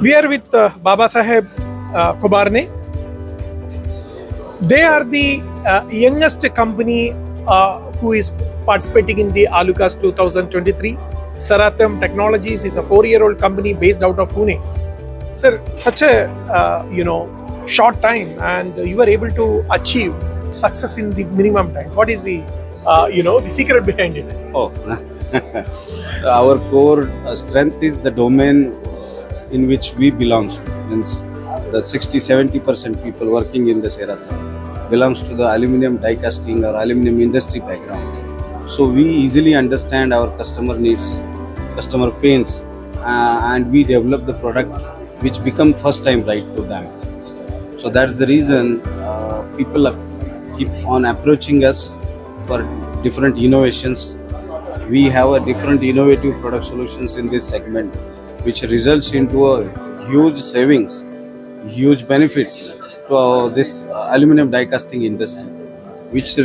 We are with uh, Baba Saheb uh, Kobarne. They are the uh, youngest company uh, who is participating in the ALUCAST 2023. CeraTherm Technologies is a four-year-old company based out of Pune. Sir, such a uh, you know short time, and you were able to achieve success in the minimum time. What is the uh, you know the secret behind it? Oh, our core strength is the domain in which we belong to. Means the 60-70% people working in the CeraTherm belongs to the aluminium die casting or aluminium industry background. So we easily understand our customer needs, customer pains, uh, and we develop the product which become first time right to them. So that's the reason uh, people keep on approaching us for different innovations we have a different innovative product solutions in this segment which results into a huge savings huge benefits to this uh, aluminum die casting industry which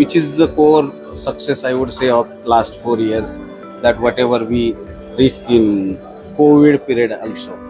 which is the core success i would say of last 4 years that whatever we reached in covid period also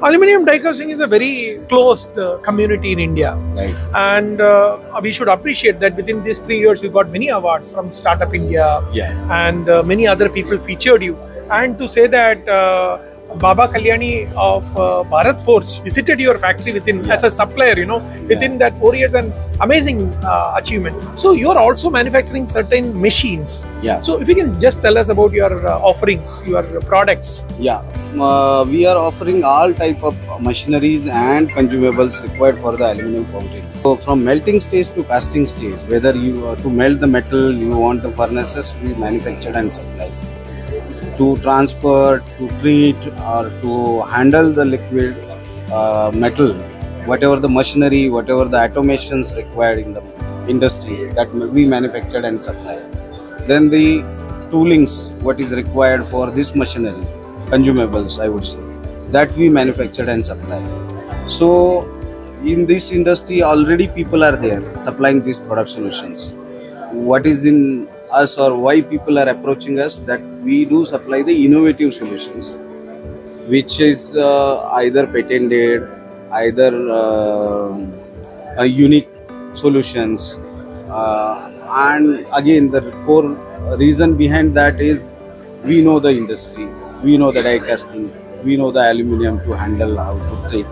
Aluminium die casting is a very closed uh, community in India. right. And uh, we should appreciate that within these three years you got many awards from startup india yeah. and uh, many other people featured you. And to say that uh, baba kalyani of uh, bharat forge visited your factory within Yeah. as a supplier you know within that four years and amazing uh, achievement so you are also manufacturing certain machines yeah so if you can just tell us about your uh, offerings your products Yeah, uh, we are offering all type of machineries and consumables required for the aluminum foundry. So from melting stage to casting stage, whether you uh, to melt the metal, you want the furnaces, we manufacture and supply. To transport, to treat, or to handle the liquid uh, metal, whatever the machinery, whatever the automations required in the industry, that we manufactured and supply. Then the toolings, what is required for this machinery, consumables, I would say, that we manufactured and supply. So, in this industry, already people are there supplying these product solutions. What is in us or why people are approaching us that we do supply the innovative solutions, which is uh, either patented, either uh, unique solutions, uh, and again the core reason behind that is we know the industry, we know the die casting, we know the aluminium to handle how to treat.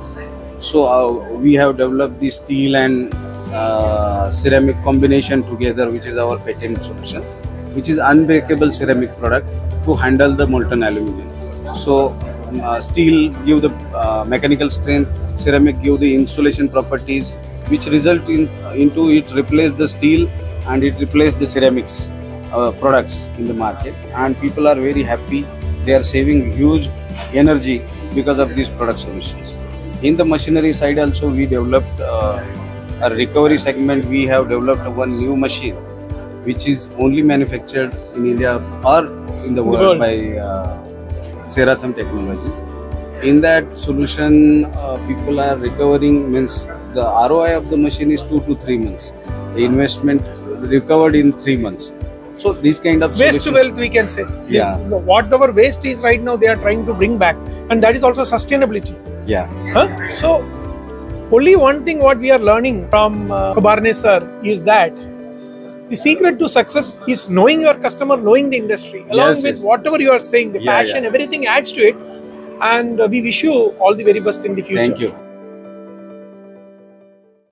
So uh, we have developed the steel and uh, ceramic combination together, which is our patent solution, which is unbreakable ceramic product to handle the molten aluminium. So um, uh, steel give the uh, mechanical strength, ceramic give the insulation properties, which result in into it replace the steel and it replace the ceramics uh, products in the market. And people are very happy. They are saving huge energy because of these product solutions. In the machinery side also we developed uh, a recovery segment we have developed one new machine which is only manufactured in india or in the world, by uh, CeraTherm technologies. In that solution uh, people are recovering means the roi of the machine is 2 to 3 months. The investment recovered in 3 months. So these kind of waste to wealth we can say. Yeah. whatever waste is right now they are trying to bring back and that is also sustainability. Yeah. Huh? So, only one thing what we are learning from uh, Kobarne sir is that the secret to success is knowing your customer, knowing the industry, along Yes, with yes. whatever you are saying, the Yeah, passion, yeah. everything adds to it. And uh, we wish you all the very best in the future. thank you